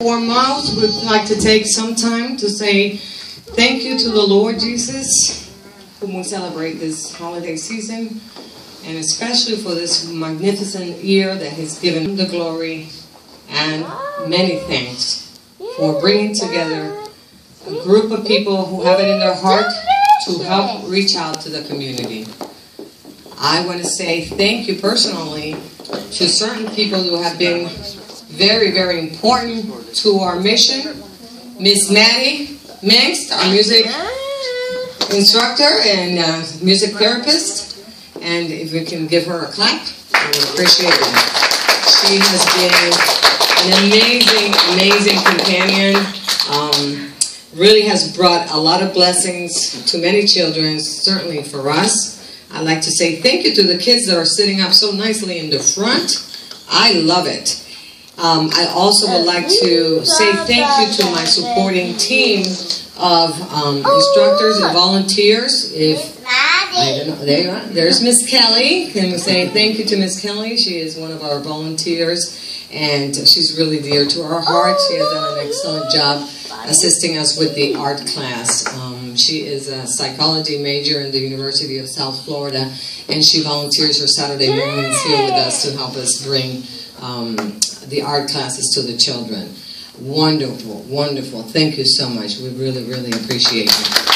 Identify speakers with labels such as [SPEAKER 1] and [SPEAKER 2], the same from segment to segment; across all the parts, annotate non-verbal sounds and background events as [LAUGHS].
[SPEAKER 1] Foremost, we'd like to take some time to say thank you to the Lord Jesus, whom we celebrate this holiday season, and especially for this magnificent year that He's given the glory and many thanks for bringing together a group of people who have it in their heart to help reach out to the community. I want to say thank you personally to certain people who have been very, very important to our mission. Miss Maddie Mengst, our music instructor and uh, music therapist. And if we can give her a clap, we would appreciate it. She has been an amazing, amazing companion. Um, really has brought a lot of blessings to many children, certainly for us. I'd like to say thank you to the kids that are sitting up so nicely in the front. I love it. Um, I also would like to say thank you to my supporting team of um, instructors and volunteers. If I don't know, there you are. There's Miss Kelly. Can we say thank you to Miss Kelly? She is one of our volunteers, and she's really dear to our heart. She has done an excellent job assisting us with the art class. Um, she is a psychology major in the University of South Florida, and she volunteers her Saturday mornings here with us to help us bring um, the art classes to the children. Wonderful, wonderful. Thank you so much. We really, really appreciate it.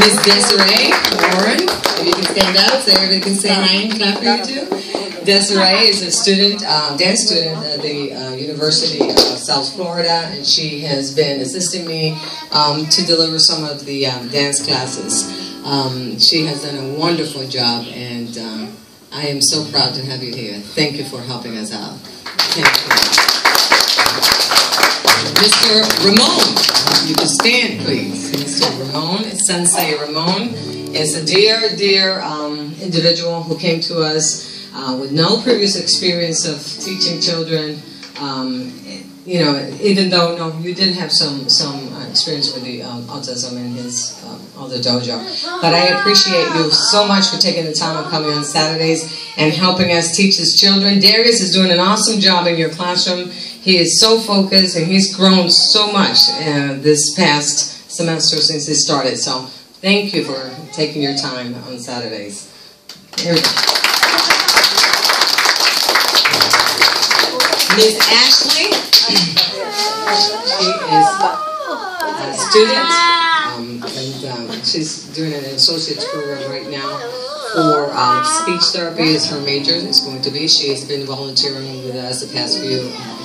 [SPEAKER 1] Ms. Desiree Warren, if you can stand up so everybody can say hi and clap for you too. Desiree is a student, uh, dance student at the uh, University of South Florida, and she has been assisting me um, to deliver some of the um, dance classes. Um, she has done a wonderful job, and uh, I am so proud to have you here. Thank you for helping us out. Thank you. Mr. Ramon, you can stand, please. Mr. Ramon, Sensei Ramon, is a dear, dear um, individual who came to us uh, with no previous experience of teaching children. Um, you know, even though no, you did have some some uh, experience with the um, autism and his um, other dojo, but I appreciate you so much for taking the time of coming on Saturdays and helping us teach his children. Darius is doing an awesome job in your classroom. He is so focused and he's grown so much uh, this past semester since he started. So thank you for taking your time on Saturdays. Here we go. Miss Ashley, she is a student, um, and um, she's doing an associate's program right now for um, speech therapy is her major. It's going to be. She has been volunteering with us the past few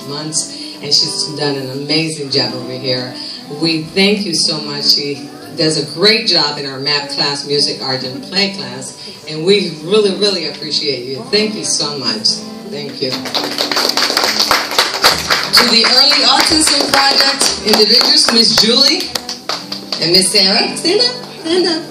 [SPEAKER 1] months, and she's done an amazing job over here. We thank you so much. She does a great job in our math class, music, art, and play class, and we really, really appreciate you. Thank you so much. Thank you to the Early Autism Project individuals, Miss Julie and Miss Sarah. Stand up, stand up.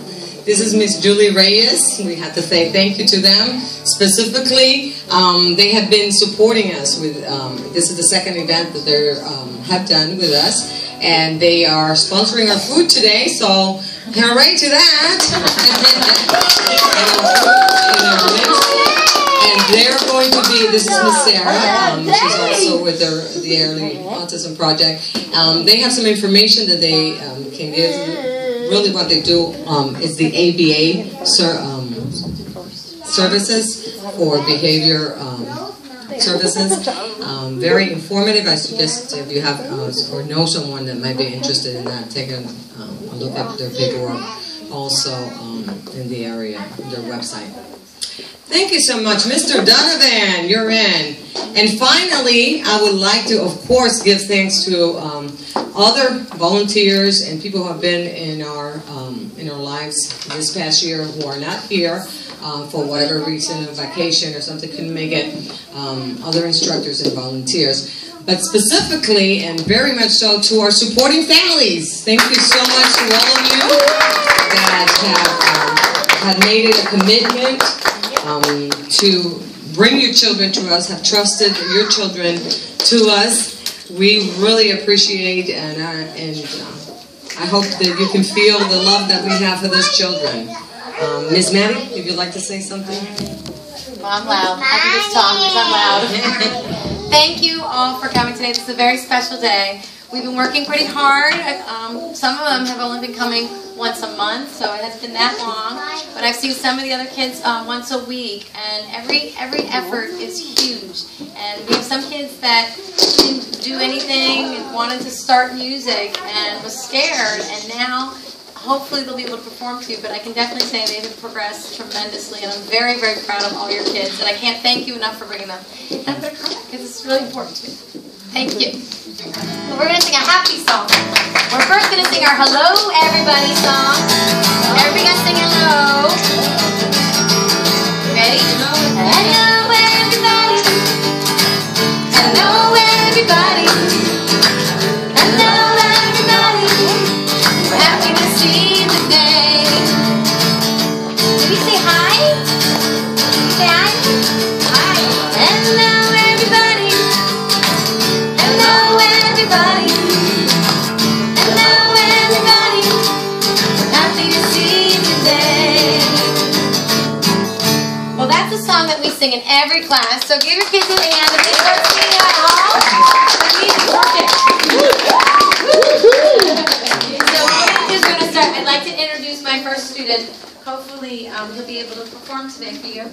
[SPEAKER 1] This is Miss Julie Reyes. We have to say thank you to them. Specifically, um, they have been supporting us with, um, this is the second event that they um, have done with us. And they are sponsoring our food today, so hooray to that. and they're going to be, this is Miss Sarah, um, she's also with the, the Early Autism Project. Um, they have some information that they um, can give. Really what they do um, is the ABA um, services for behavior um, services. Um, very informative. I suggest if you have uh, or know someone that might be interested in that, take a, a look at their paperwork also in the area, their website. Thank you so much. Mr. Donovan, you're in. And finally, I would like to, of course, give thanks to um, other volunteers and people who have been in our, um, in our lives this past year who are not here uh, for whatever reason, a vacation or something, couldn't make it, um, other instructors and volunteers. But specifically, and very much so, to our supporting families. Thank you so much to all of you that have, um, have made it a commitment um, to bring your children to us, have trusted your children to us. We really appreciate and, uh, and uh, I hope that you can feel the love that we have for those children. Um, Ms. Maddie, if you'd like to say something?
[SPEAKER 2] Well, I'm loud. I can just talk because I'm loud. [LAUGHS] Thank you all for coming today. This is a very special day. We've been working pretty hard. Um, some of them have only been coming once a month, so it hasn't been that long. But I've seen some of the other kids uh, once a week, and every every effort is huge. And we have some kids that didn't do anything wanted to start music and was scared, and now hopefully they'll be able to perform too, but I can definitely say they have progressed tremendously, and I'm very, very proud of all your kids, and I can't thank you enough for bringing them. And I'm going to cry because it's really important to me. Thank you. We're going to sing a happy song. We're first going to sing our Hello Everybody song. Everybody got to sing hello. Ready? Hello everybody. Hello sing in every class. So give your kids a hand if at. The music's working. So is going to start? I'd like to introduce my first student. Hopefully, um, he'll be able to perform today for you.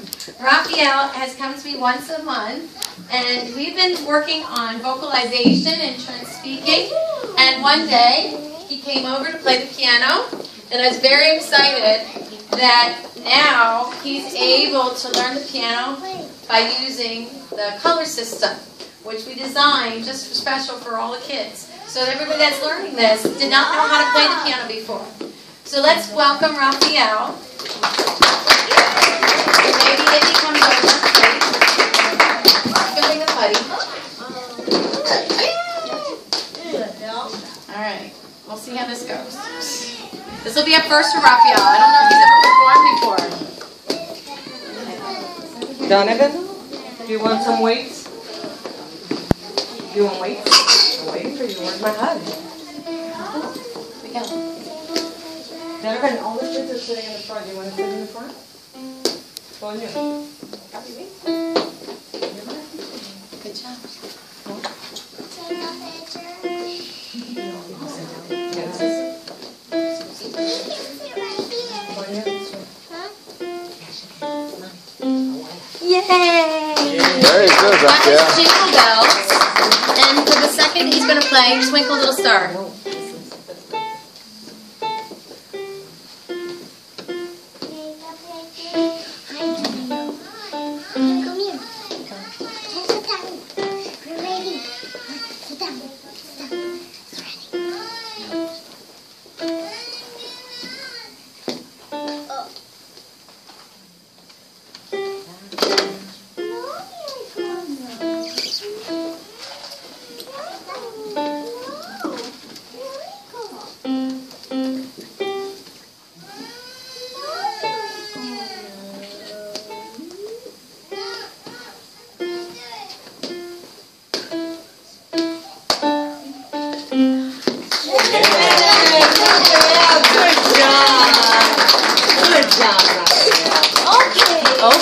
[SPEAKER 2] Raphael has come to me once a month, and we've been working on vocalization and speaking. And one day, he came over to play the piano, and I was very excited that now he's able to learn the piano by using the color system, which we designed just for special for all the kids. So everybody that's learning this did not know how to play the piano before. So let's welcome Raphael. Maybe if he comes over. You can bring the putty. All right, we'll see how this goes. This will be a first for Raphael. I don't know if he's ever performed before.
[SPEAKER 1] Donovan, do you want some weights? Do you want weights? Weights or you want my hug?
[SPEAKER 2] Go.
[SPEAKER 1] Donovan, all the kids are sitting in the front. Do you want to sit in the front? Go on you.
[SPEAKER 2] Good job.
[SPEAKER 3] Raphael.
[SPEAKER 2] Jingle Bells. And for the second, he's going to play Twinkle Little Star.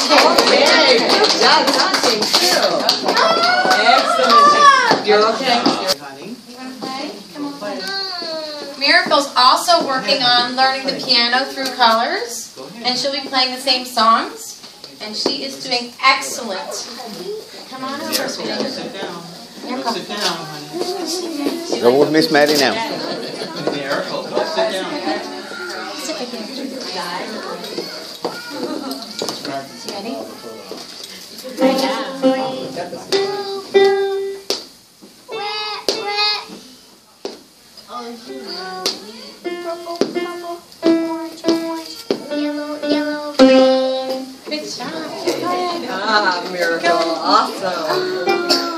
[SPEAKER 2] Okay.
[SPEAKER 1] Okay, good job touching too. Excellent. You're okay?
[SPEAKER 2] You want to play? Come on. Miracle's also working on learning the piano through colors, and she'll be playing the same songs, and she is doing excellent. Come on over, sweetie.
[SPEAKER 4] Sit down.
[SPEAKER 2] Miracle.
[SPEAKER 4] Sit down, honey.
[SPEAKER 3] Go with Miss Maddie now.
[SPEAKER 4] Miracle, go sit down.
[SPEAKER 2] Sit right here. Ready?
[SPEAKER 5] Purple, purple, orange, orange, yellow, yellow, green.
[SPEAKER 2] Good.
[SPEAKER 1] Ah, miracle. Awesome.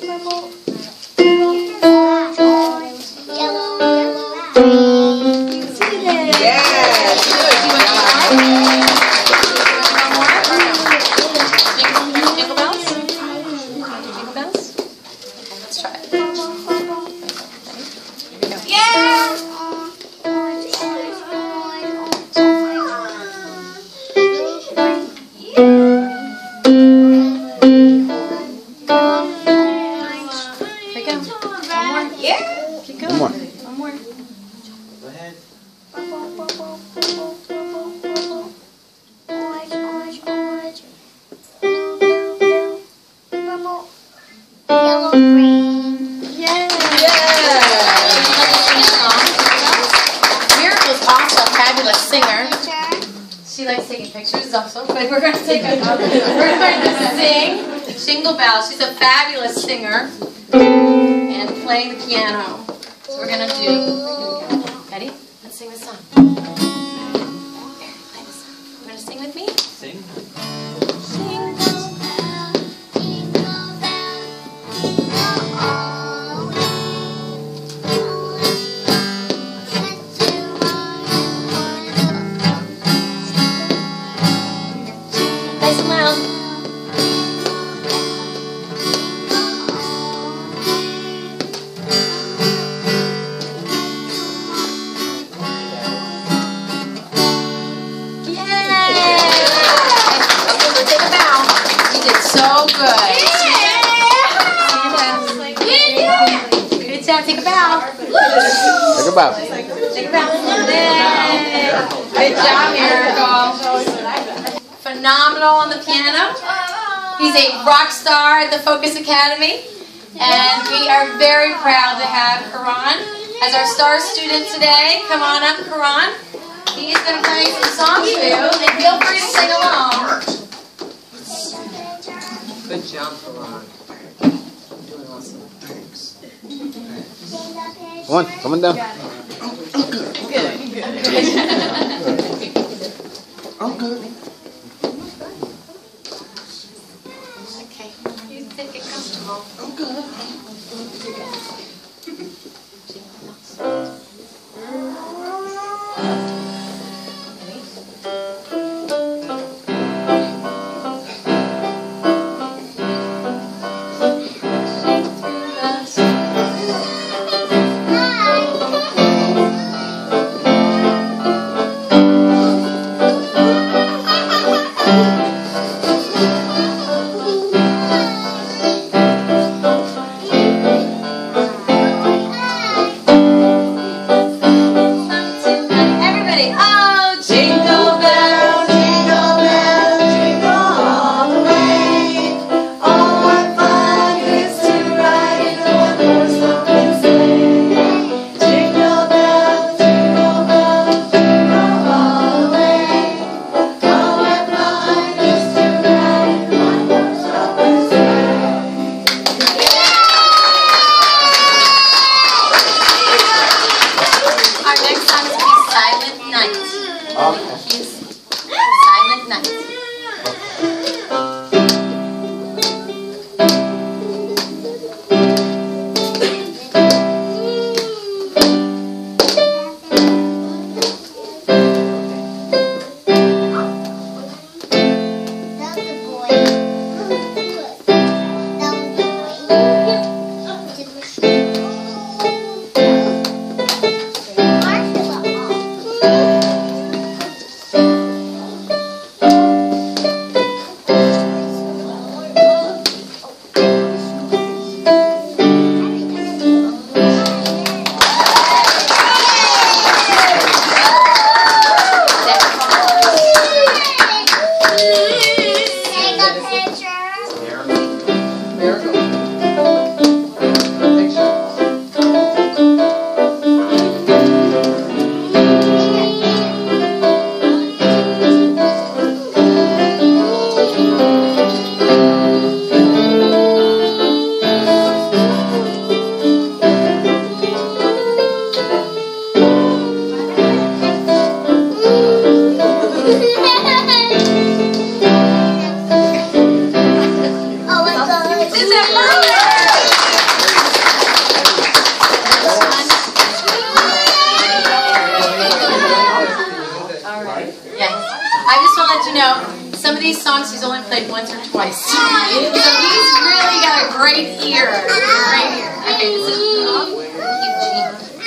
[SPEAKER 5] 그 리. On me. Blue, purple,
[SPEAKER 2] Go.
[SPEAKER 3] One more.
[SPEAKER 2] One more.
[SPEAKER 4] Go ahead.
[SPEAKER 5] Orange, orange, orange. Purple. Yellow, green.
[SPEAKER 2] Miracle's also a fabulous singer. She likes taking pictures also, but we're going to take a, we're going to sing Jingle Bells. She's a fabulous singer and play the piano. So we're going to do. Ready? Let's sing this song. Song. You want to sing with me?
[SPEAKER 4] Sing.
[SPEAKER 2] So good. Yeah. Good job. Take a bow.
[SPEAKER 3] Take a bow.
[SPEAKER 2] Take a bow. Good job, Miracle. Phenomenal on the piano. He's a rock star at the Focus Academy. And we are very proud to have Karan as our star student today. Come on up, Karan. He's going to play some songs for you, and feel free to sing along.
[SPEAKER 1] Good job, Karan. Doing awesome.
[SPEAKER 3] Come on, come on down.
[SPEAKER 2] Okay, you think it comfortable. Everybody, right here. Right here. Okay, so, uh,